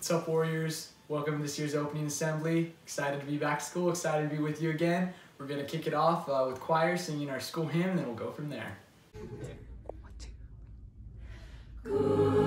What's up, Warriors? Welcome to this year's opening assembly. Excited to be back to school, excited to be with you again. We're going to kick it off uh, with choir singing our school hymn, and then we'll go from there. One, Good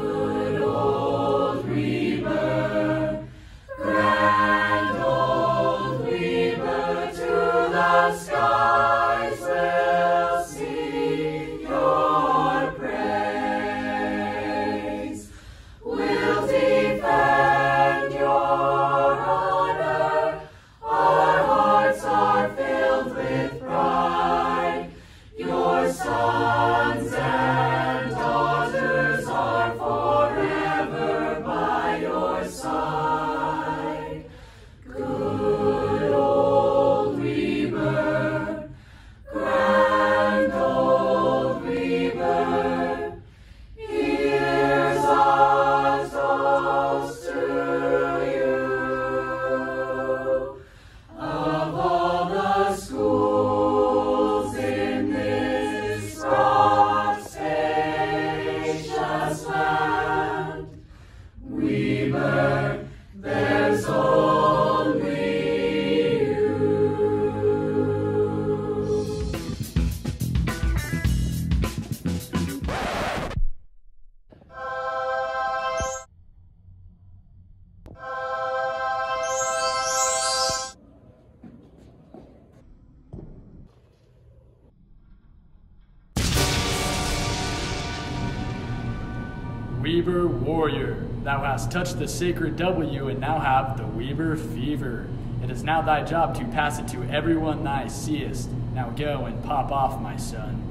hast touched the sacred W and now have the Weber fever. It is now thy job to pass it to everyone thou seest. Now go and pop off, my son.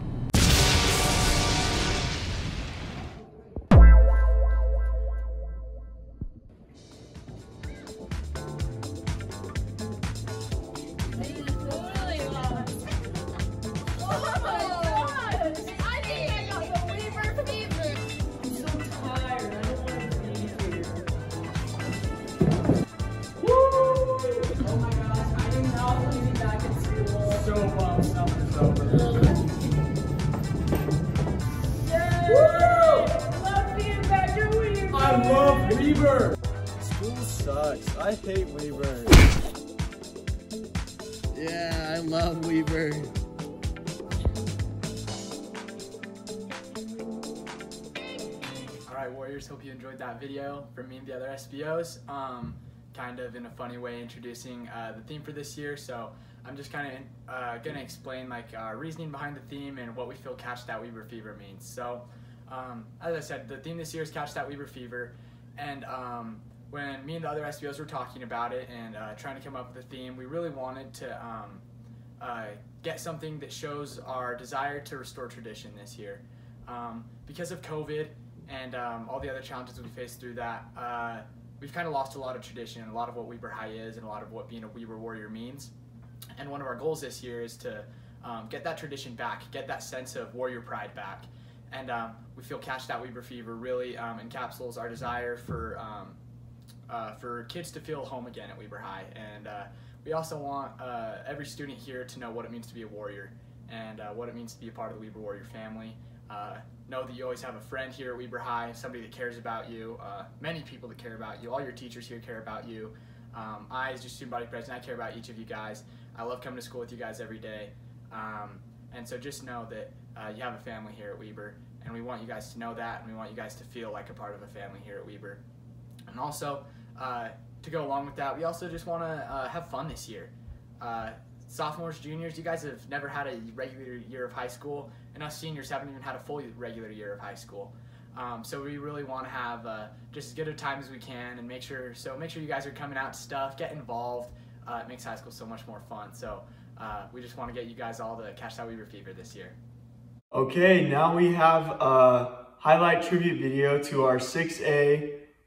Sucks. I hate Weber. Yeah, I love Weber. Alright, Warriors, hope you enjoyed that video from me and the other SBOs. Um, kind of in a funny way introducing uh, the theme for this year. So I'm just kind of uh, going to explain like our reasoning behind the theme and what we feel Catch That Weber Fever means. So um, as I said, the theme this year is Catch That Weber Fever. And um, when me and the other SBOs were talking about it and uh, trying to come up with a theme, we really wanted to um, uh, get something that shows our desire to restore tradition this year. Um, because of COVID and um, all the other challenges we faced through that, uh, we've kind of lost a lot of tradition and a lot of what Weber High is and a lot of what being a Weber Warrior means. And one of our goals this year is to um, get that tradition back, get that sense of warrior pride back. And um, we feel Catch That Weber Fever really um, encapsulates our desire for uh, for kids to feel home again at Weber High. And uh, we also want uh, every student here to know what it means to be a warrior and uh, what it means to be a part of the Weber Warrior family. Uh, know that you always have a friend here at Weber High, somebody that cares about you, uh, many people that care about you. All your teachers here care about you. Um, I, as your student body president, I care about each of you guys. I love coming to school with you guys every day. Um, and so just know that you have a family here at Weber, and we want you guys to know that, and we want you guys to feel like a part of a family here at Weber. And also, uh, to go along with that, we also just want to uh, have fun this year. Uh, sophomores, juniors, you guys have never had a regular year of high school, and us seniors haven't even had a full regular year of high school. Um, so we really want to have uh, just as good a time as we can, and make sure. So make sure you guys are coming out to stuff, get involved. Uh, it makes high school so much more fun. So uh, we just want to get you guys all to catch that Weber fever this year. Okay, now we have a highlight tribute video to our 6A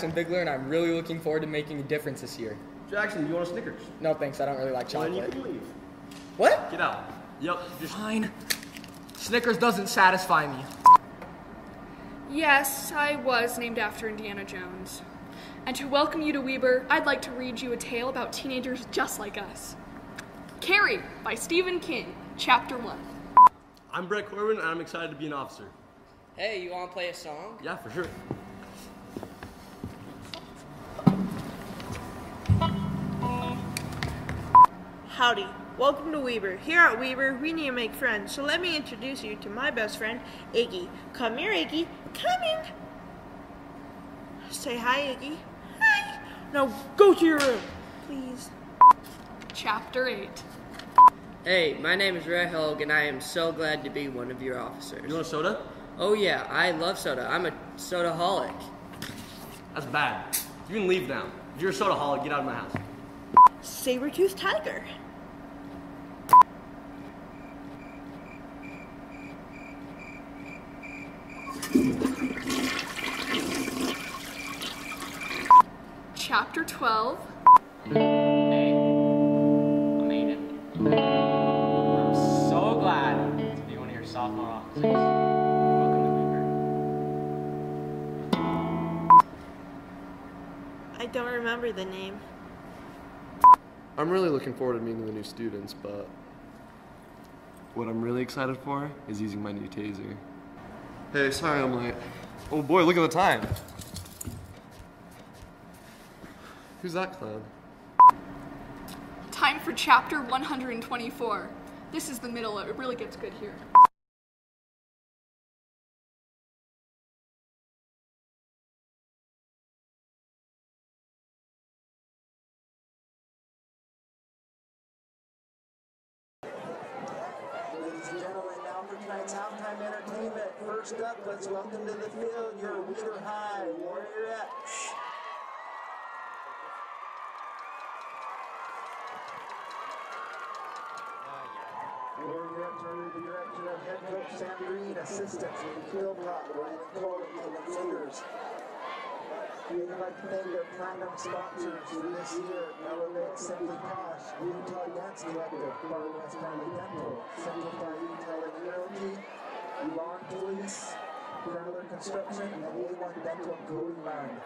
Jackson Bigler, and I'm really looking forward to making a difference this year. Jackson, you want a Snickers? No thanks, I don't really like Well, then you chocolate. can leave. What? Get out. Yep. Just Fine. Snickers doesn't satisfy me. Yes, I was named after Indiana Jones. And to welcome you to Weber, I'd like to read you a tale about teenagers just like us. Carrie by Stephen King, Chapter 1. I'm Brett Corbin, and I'm excited to be an officer. Hey, you want to play a song? Yeah, for sure. Howdy. Welcome to Weber. Here at Weber, we need to make friends, so let me introduce you to my best friend, Iggy. Come here, Iggy. Coming. Say hi, Iggy. Hi. Now go to your room, please. Chapter 8. Hey, my name is Ray Hogue, and I am so glad to be one of your officers. You want a soda? Oh yeah, I love soda. I'm a sodaholic. That's bad. You can leave now. If you're a soda holic, get out of my house. Saber-toothed tiger. Chapter 12. Hey, I'm Aiden. I'm so glad to be one of your sophomore officers. Welcome to Weber. I don't remember the name. I'm really looking forward to meeting the new students, but what I'm really excited for is using my new taser. Hey, sorry I'm late. Oh boy, look at the time. Who's that clown? Time for chapter 124. This is the middle, it really gets good here. Ladies and gentlemen, now for tonight's halftime entertainment. First up, let's welcome to the field your Weber High Warriorettes. Under the direction of head coach Sam Green, assistants field rock, Ryan Corbin, and the fingers. We would like to thank our platinum sponsors for this year, Elevate Simply Posh, Utah Dance Collective, Far West Valley Dental, Simplify and Realty, Yvonne Police, Growler Construction, and A1 Dental Coding Line.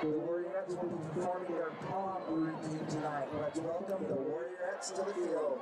The Warriorettes will be performing their prom routine tonight. Let's welcome the Warriorettes to the field.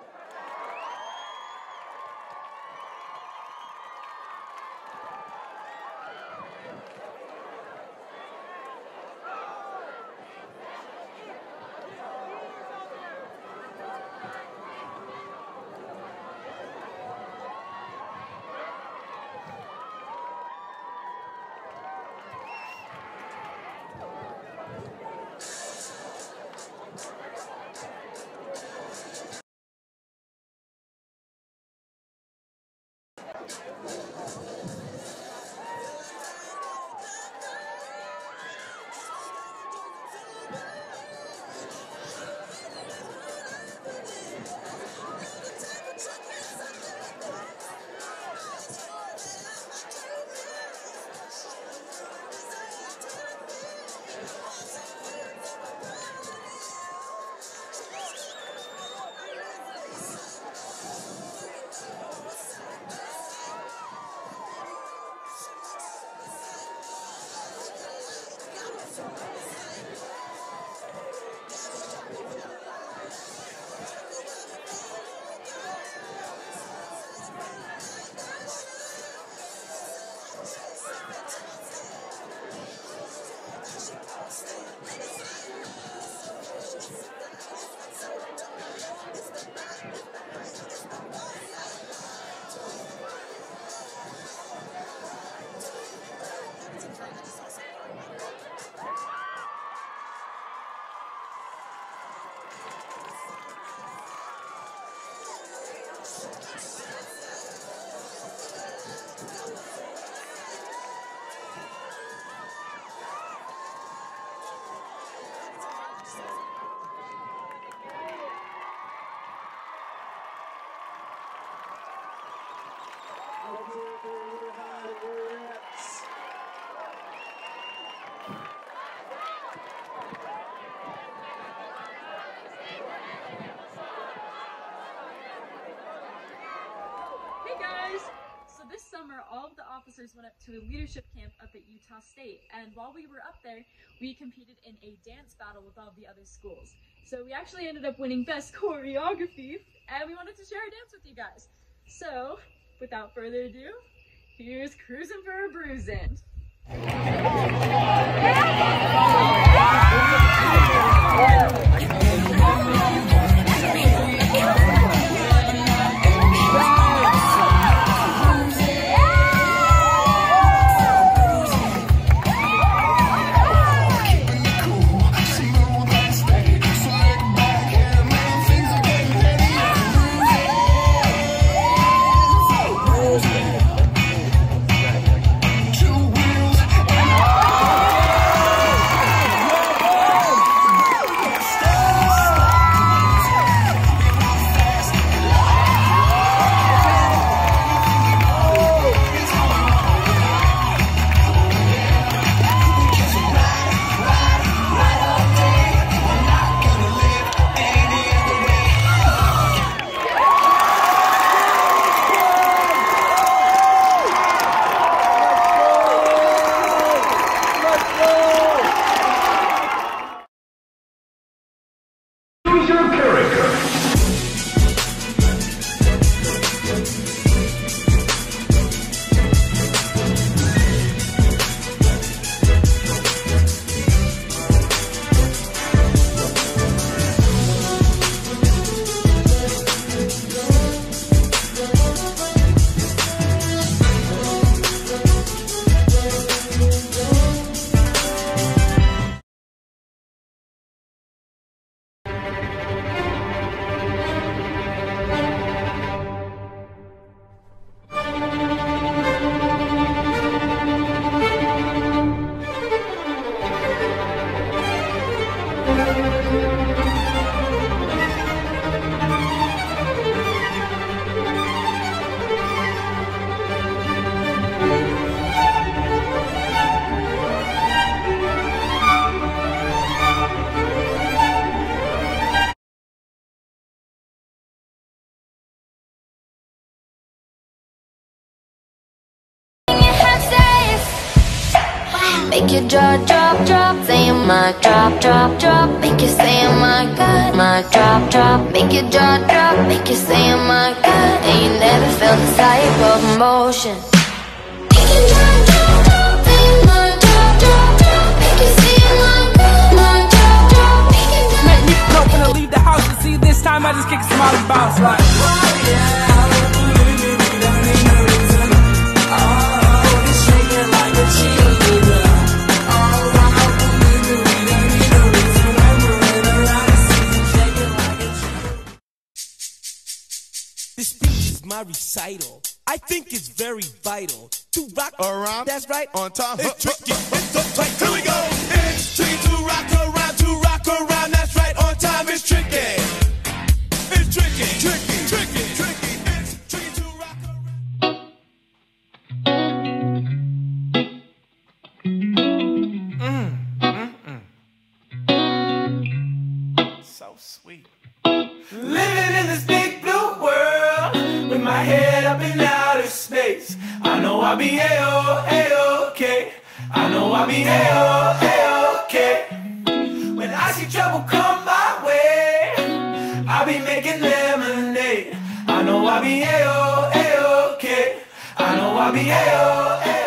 To a leadership camp up at Utah State. And while we were up there, we competed in a dance battle with all the other schools. So we actually ended up winning best choreography, and we wanted to share our dance with you guys. So, without further ado, here's Cruising for a Bruising. Jaw drop, drop, say my drop, drop, drop. Make you say my God, my drop, drop. Make your jaw drop, make you say my God. And you never felt this type of emotion. Your jaw drop, drop, say my drop, drop, drop. Make you say my God, my drop, drop. Make your jaw Make me know when I leave the house and see this time I just kick a smile bounce like. Oh yeah. My recital. I think it's very vital to rock around. That's right. On time. It's tricky. It's uptight. Here we go. It's tricky to rock around. To rock around. That's right. On time. It's tricky. It's tricky. Tricky. Tricky. I I'll be a-oh, a-okay. When I see trouble come my way, I'll be making lemonade. I know I'll be a-oh, a-okay. I know I'll be a-oh, a-okay.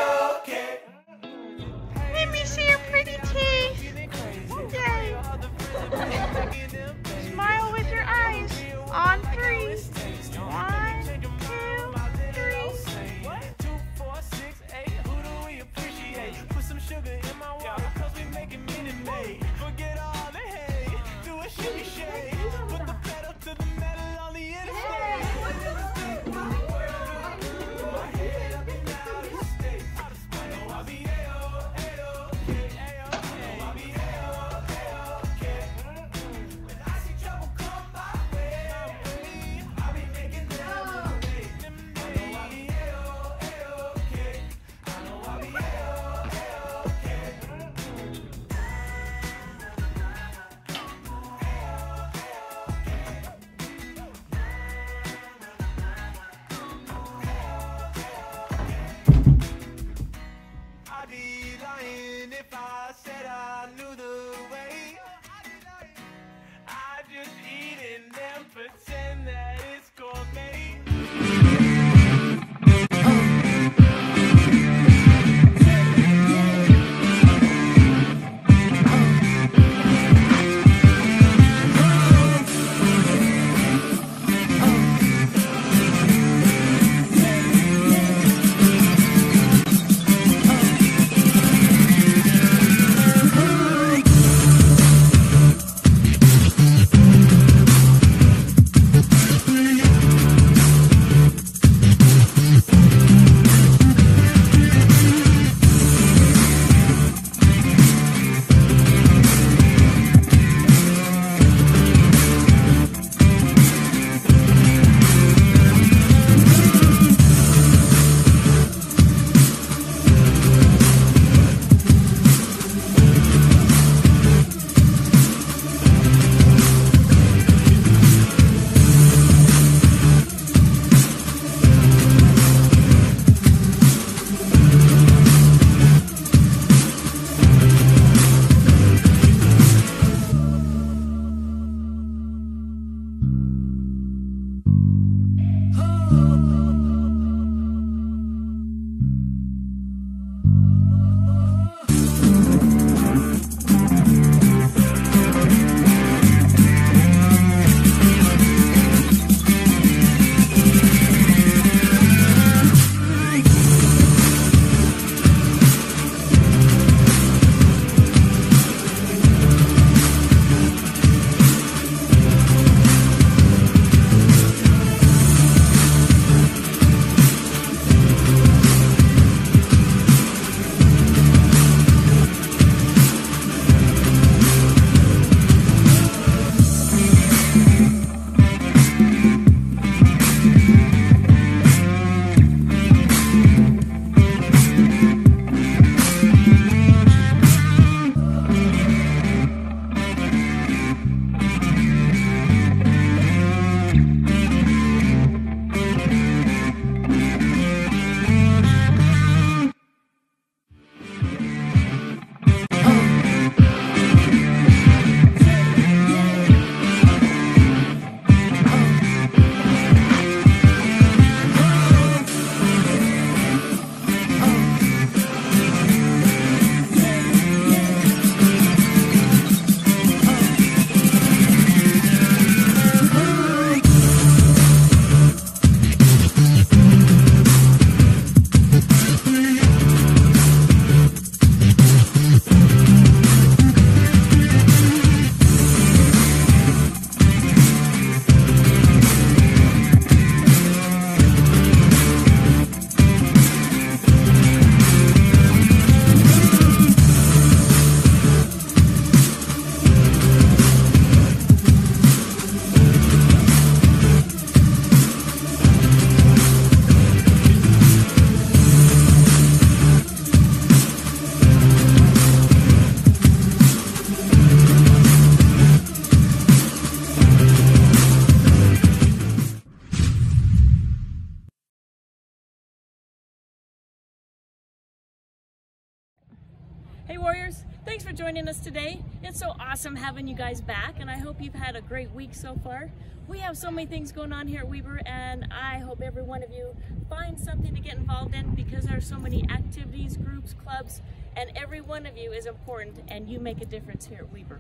Joining us today. It's so awesome having you guys back, and I hope you've had a great week so far. We have so many things going on here at Weber, and I hope every one of you finds something to get involved in because there are so many activities, groups, clubs, and every one of you is important, and you make a difference here at Weber.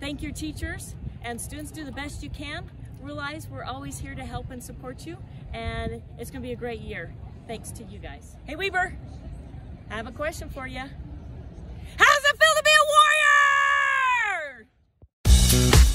Thank your teachers, and students do the best you can. Realize we're always here to help and support you, and it's going to be a great year. Thanks to you guys. Hey, Weber, I have a question for you. How does